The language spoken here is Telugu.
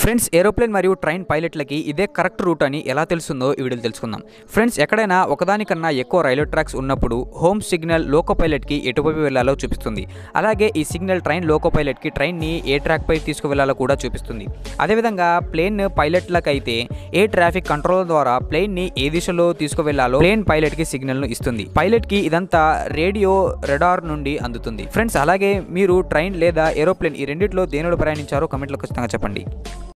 ఫ్రెండ్స్ ఏరోప్లేన్ మరియు ట్రైన్ పైలట్లకి ఇదే కరెక్ట్ రూట్ అని ఎలా తెలుస్తుందో ఈ వీడియోలో తెలుసుకుందాం. ఫ్రెండ్స్ ఎక్కడైనా ఒకదానికన్నా ఎక్కువ రైల్వే ట్రాక్స్ ఉన్నప్పుడు హోమ్ సిగ్నల్ లోకో పైలట్కి ఎటువైపు వెళ్ళాలో చూపిస్తుంది. అలాగే ఈ సిగ్నల్ ట్రైన్ లోకో పైలట్కి ట్రైన్ని ఏ ట్రాక్ పై తీసుకువెళ్ళాలో కూడా చూపిస్తుంది. అదేవిధంగా ప్లేన్ పైలట్లకైతే ఏ ట్రాఫిక్ కంట్రోల్ ద్వారా ప్లేన్ని ఏ దిశలో తీసుకువెళ్ళాలో ప్లేన్ పైలట్కి సిగ్నల్ను ఇస్తుంది. పైలట్కి ఇదంతా రేడియో రెడార్ నుండి అందుతుంది. ఫ్రెండ్స్ అలాగే మీరు ట్రైన్ లేదా ఏరోప్లేన్ ఈ రెండిట్లో దేనిలో ప్రయాణించారో కమెంట్లో ఖచ్చితంగా చెప్పండి.